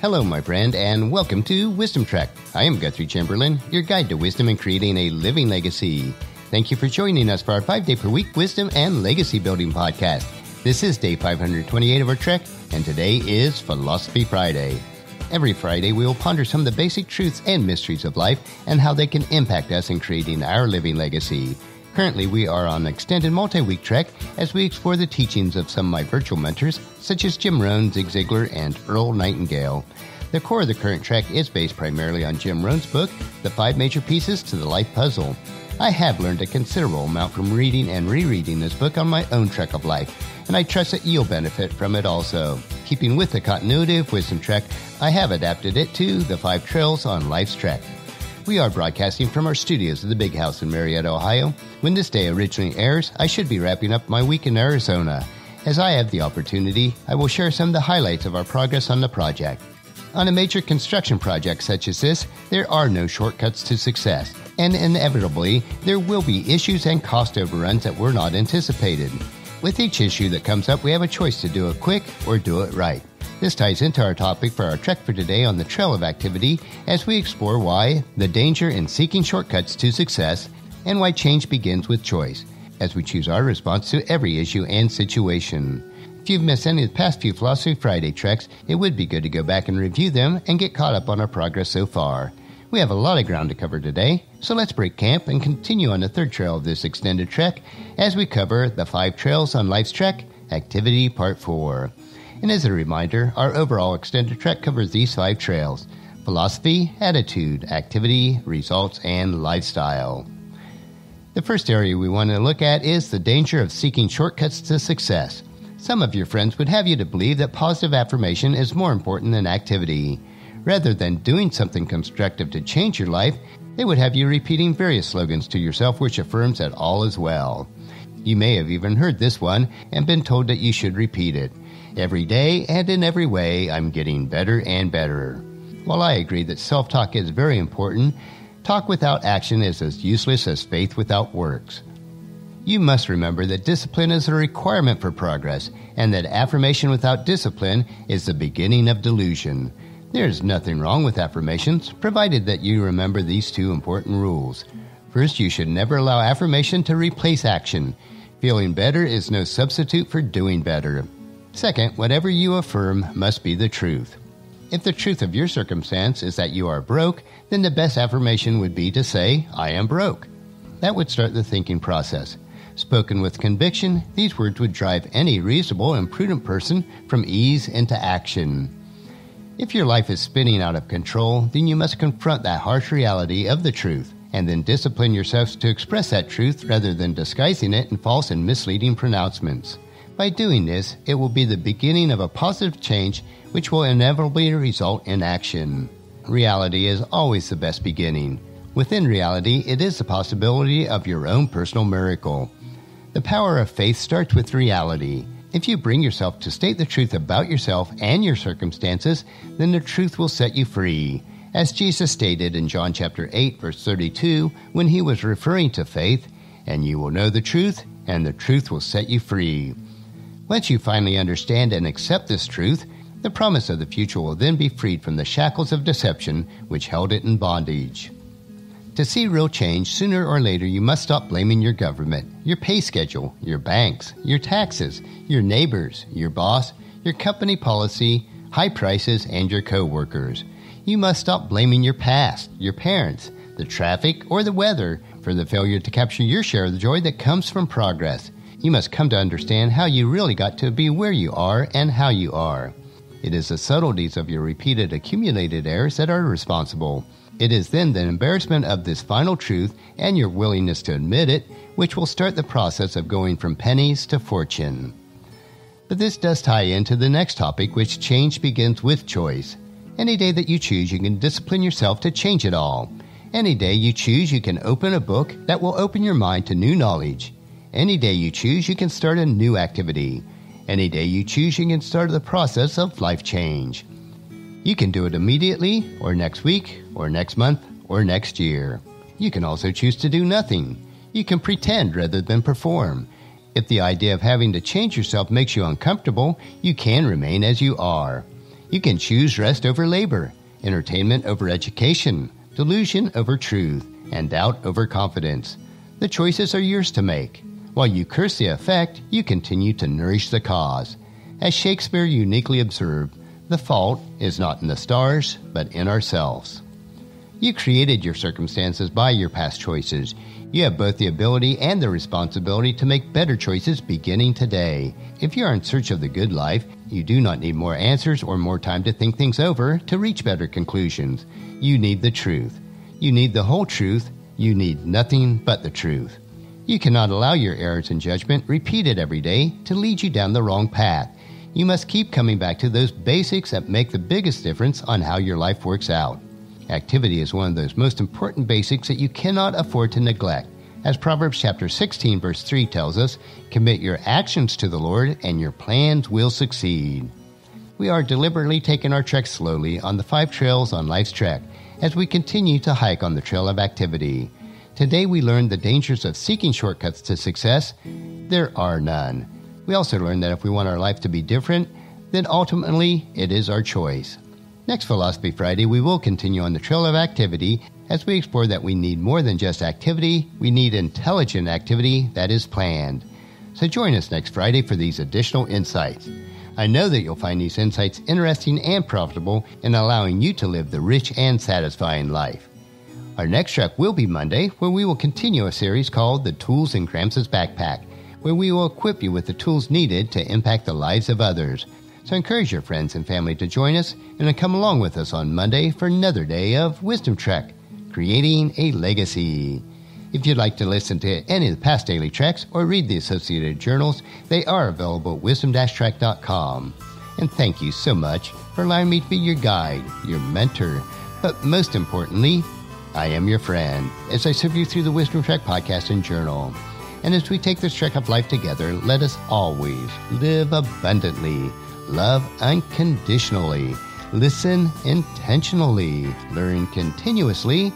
Hello, my friend, and welcome to Wisdom Trek. I am Guthrie Chamberlain, your guide to wisdom and creating a living legacy. Thank you for joining us for our five day per week wisdom and legacy building podcast. This is day 528 of our trek, and today is Philosophy Friday. Every Friday, we will ponder some of the basic truths and mysteries of life and how they can impact us in creating our living legacy. Currently, we are on an extended multi week trek as we explore the teachings of some of my virtual mentors, such as Jim Rohn, Zig Ziglar, and Earl Nightingale. The core of the current trek is based primarily on Jim Rohn's book, The Five Major Pieces to the Life Puzzle. I have learned a considerable amount from reading and rereading this book on my own trek of life, and I trust that you'll benefit from it also. Keeping with the continuity of Wisdom Trek, I have adapted it to The Five Trails on Life's Trek. We are broadcasting from our studios at the Big House in Marietta, Ohio. When this day originally airs, I should be wrapping up my week in Arizona. As I have the opportunity, I will share some of the highlights of our progress on the project. On a major construction project such as this, there are no shortcuts to success, and inevitably, there will be issues and cost overruns that were not anticipated. With each issue that comes up, we have a choice to do it quick or do it right. This ties into our topic for our trek for today on the trail of activity as we explore why, the danger in seeking shortcuts to success, and why change begins with choice, as we choose our response to every issue and situation. If you've missed any of the past few Philosophy Friday treks, it would be good to go back and review them and get caught up on our progress so far. We have a lot of ground to cover today, so let's break camp and continue on the third trail of this extended trek as we cover the five trails on life's trek, Activity Part 4. And as a reminder, our overall extended trek covers these five trails philosophy, attitude, activity, results, and lifestyle. The first area we want to look at is the danger of seeking shortcuts to success. Some of your friends would have you to believe that positive affirmation is more important than activity. Rather than doing something constructive to change your life, they would have you repeating various slogans to yourself which affirms that all is well. You may have even heard this one and been told that you should repeat it. Every day and in every way, I'm getting better and better. While I agree that self talk is very important, talk without action is as useless as faith without works. You must remember that discipline is a requirement for progress, and that affirmation without discipline is the beginning of delusion. There's nothing wrong with affirmations, provided that you remember these two important rules. First, you should never allow affirmation to replace action. Feeling better is no substitute for doing better. Second, whatever you affirm must be the truth. If the truth of your circumstance is that you are broke, then the best affirmation would be to say, I am broke. That would start the thinking process. Spoken with conviction, these words would drive any reasonable and prudent person from ease into action. If your life is spinning out of control, then you must confront that harsh reality of the truth and then discipline yourselves to express that truth rather than disguising it in false and misleading pronouncements. By doing this, it will be the beginning of a positive change which will inevitably result in action. Reality is always the best beginning. Within reality, it is the possibility of your own personal miracle. The power of faith starts with reality. If you bring yourself to state the truth about yourself and your circumstances, then the truth will set you free. As Jesus stated in John chapter 8 verse 32 when he was referring to faith, and you will know the truth, and the truth will set you free. Once you finally understand and accept this truth, the promise of the future will then be freed from the shackles of deception which held it in bondage. To see real change, sooner or later you must stop blaming your government, your pay schedule, your banks, your taxes, your neighbors, your boss, your company policy, high prices, and your coworkers. You must stop blaming your past, your parents, the traffic, or the weather for the failure to capture your share of the joy that comes from progress you must come to understand how you really got to be where you are and how you are. It is the subtleties of your repeated accumulated errors that are responsible. It is then the embarrassment of this final truth and your willingness to admit it which will start the process of going from pennies to fortune. But this does tie into the next topic, which change begins with choice. Any day that you choose, you can discipline yourself to change it all. Any day you choose, you can open a book that will open your mind to new knowledge. Any day you choose, you can start a new activity. Any day you choose, you can start the process of life change. You can do it immediately, or next week, or next month, or next year. You can also choose to do nothing. You can pretend rather than perform. If the idea of having to change yourself makes you uncomfortable, you can remain as you are. You can choose rest over labor, entertainment over education, delusion over truth, and doubt over confidence. The choices are yours to make. While you curse the effect, you continue to nourish the cause. As Shakespeare uniquely observed, the fault is not in the stars, but in ourselves. You created your circumstances by your past choices. You have both the ability and the responsibility to make better choices beginning today. If you are in search of the good life, you do not need more answers or more time to think things over to reach better conclusions. You need the truth. You need the whole truth. You need nothing but the truth. You cannot allow your errors in judgment repeated every day to lead you down the wrong path. You must keep coming back to those basics that make the biggest difference on how your life works out. Activity is one of those most important basics that you cannot afford to neglect. As Proverbs chapter 16 verse 3 tells us, commit your actions to the Lord and your plans will succeed. We are deliberately taking our trek slowly on the five trails on life's trek as we continue to hike on the trail of activity. Today we learned the dangers of seeking shortcuts to success. There are none. We also learned that if we want our life to be different, then ultimately it is our choice. Next Philosophy Friday, we will continue on the trail of activity as we explore that we need more than just activity, we need intelligent activity that is planned. So join us next Friday for these additional insights. I know that you'll find these insights interesting and profitable in allowing you to live the rich and satisfying life. Our next trek will be Monday, where we will continue a series called The Tools in Gramps' Backpack, where we will equip you with the tools needed to impact the lives of others. So encourage your friends and family to join us and come along with us on Monday for another day of Wisdom Trek, creating a legacy. If you'd like to listen to any of the past daily treks or read the associated journals, they are available at wisdom-trek.com. And thank you so much for allowing me to be your guide, your mentor, but most importantly, I am your friend as I serve you through the Wisdom Trek podcast and journal. And as we take this trek of life together, let us always live abundantly love unconditionally, listen intentionally, learn continuously,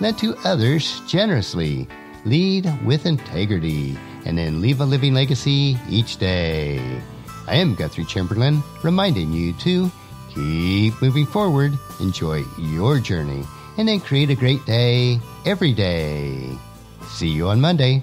lend to others generously, lead with integrity, and then leave a living legacy each day. I am Guthrie Chamberlain, reminding you to keep moving forward, enjoy your journey, and then create a great day every day. See you on Monday.